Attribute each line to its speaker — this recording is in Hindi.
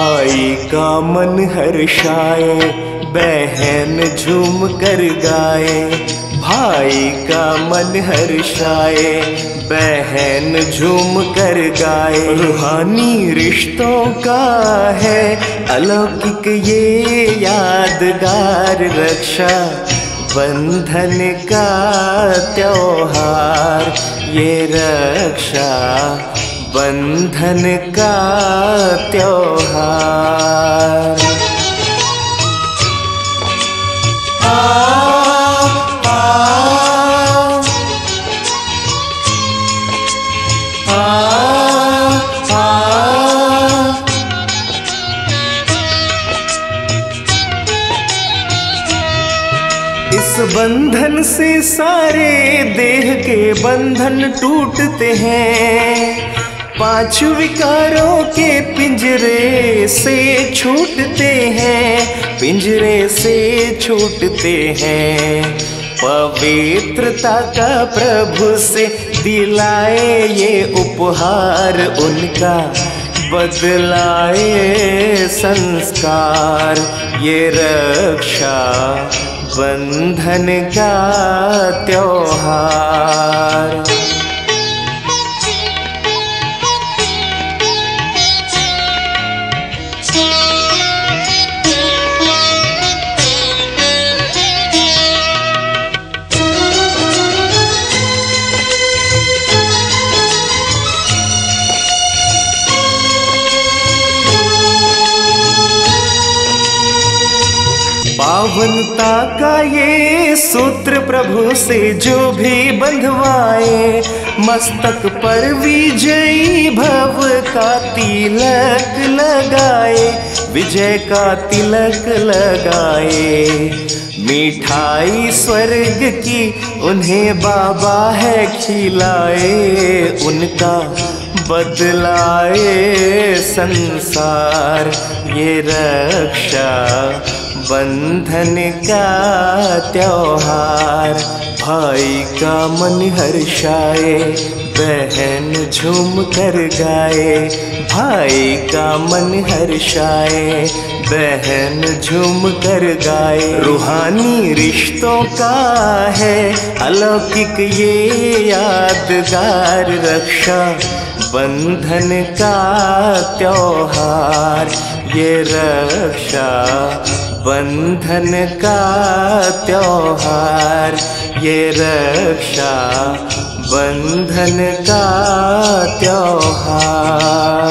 Speaker 1: का मन हर्षाए बहन झूम कर गाए भाई का मन हर्षाए बहन झूम कर गाए रूहानी रिश्तों का है अलौकिक ये यादगार रक्षा। बंधन का त्योहार, ये रक्षा बंधन का त्योहार। इस बंधन से सारे देह के बंधन टूटते हैं। पाँच विकारों के पिंजरे से छूटते हैं, पिंजरे से छूटते हैं। पवित्रता का प्रभु से दिलाए ये उपहार उनका, बदलाए संस्कार। ये रक्षा बंधन का त्योहार। पावनता का ये सूत्र प्रभु से जो भी बंधवाए, मस्तक पर विजयी भव का तिलक लगाए, विजय का तिलक लगाए। मिठाई स्वर्ग की उन्हें बाबा है खिलाए, उनका बदलाए। संसार, ये रक्षा बंधन का त्योहार। भाई का मन हर्षाए बहन झूम कर गाए। भाई का मन हर्षाए बहन झूम कर गाए। रूहानी रिश्तों का है, अलौकिक ये यादगार रक्षा। बंधन का त्योहार ये रक्षा बंधन का त्योहार ये रक्षा बंधन का त्योहार।